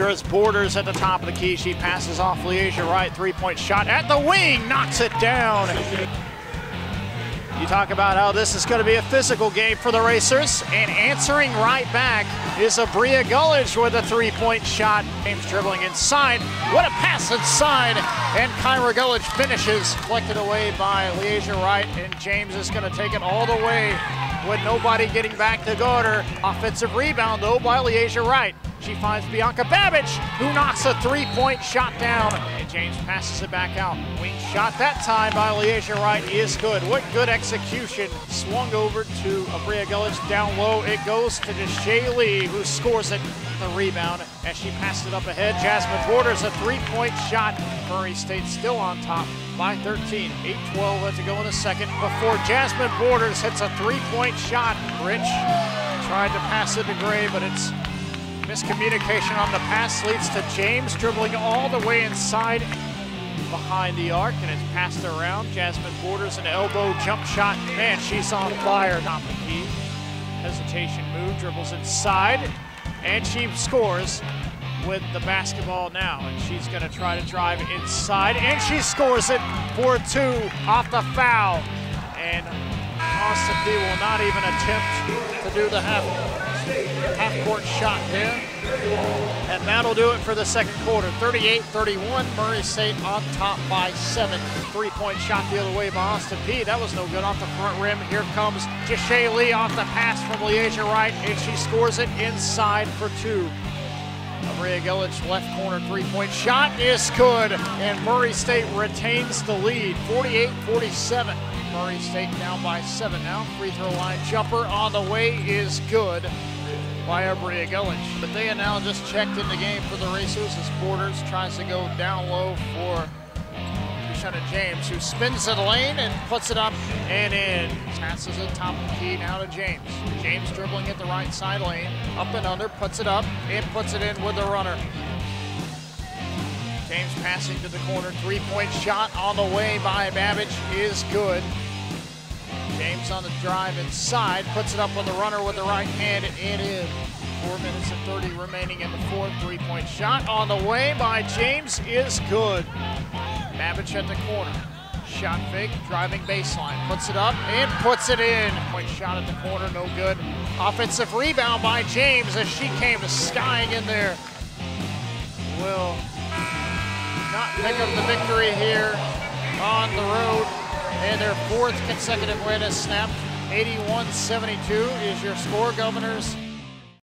Here is Borders at the top of the key. She passes off Leasia Wright. Three point shot at the wing, knocks it down. You talk about how this is going to be a physical game for the Racers, and answering right back is Abria Gullidge with a three-point shot. James dribbling inside. What a pass inside, and Kyra Gullidge finishes, collected away by Leasia Wright, and James is going to take it all the way with nobody getting back to guard her. Offensive rebound, though, by Leasia Wright. She finds Bianca Babbage, who knocks a three-point shot down. And James passes it back out. Wing shot that time by Leasia Wright is good. What good execution. Swung over to Abria Gullidge down low. It goes to Deshae Lee, who scores it. The rebound as she passed it up ahead. Jasmine Borders a three-point shot. Murray State still on top by 13. 8-12 left to go in the second before Jasmine Borders hits a three-point shot. Rich tried to pass it to Gray, but it's Miscommunication on the pass leads to James dribbling all the way inside behind the arc, and it's passed around. Jasmine Borders an elbow jump shot. Man, she's on fire. Top the key. Hesitation move, dribbles inside, and she scores with the basketball now. And she's going to try to drive inside, and she scores it for two off the foul. And Austin Peay will not even attempt to do the half half-court shot there. And that'll do it for the second quarter. 38-31, Murray State on top by seven. Three-point shot the other way by Austin Peay That was no good off the front rim. Here comes Deshae Lee off the pass from Leasia Wright, and she scores it inside for two. Maria Gullidge left corner three-point shot is good, and Murray State retains the lead, 48-47. Murray State down by seven now. Free throw line jumper on the way is good by Abria Gullidge. But they now just checked in the game for the Racers as Borders tries to go down low for Shannon James, who spins the lane and puts it up and in. Passes it top of the key now to James. James dribbling at the right side lane, up and under, puts it up and puts it in with the runner. James passing to the corner, three-point shot on the way by Babbage is good. James on the drive inside, puts it up on the runner with the right hand, and it is. Four minutes and 30 remaining in the fourth. Three-point shot on the way by James is good. Babbage at the corner. Shot fake, driving baseline, puts it up and puts it in. Point shot at the corner, no good. Offensive rebound by James as she came to skying in there. Will not pick up the victory here on the road. And their fourth consecutive win is snapped. 81-72 is your score, Governors.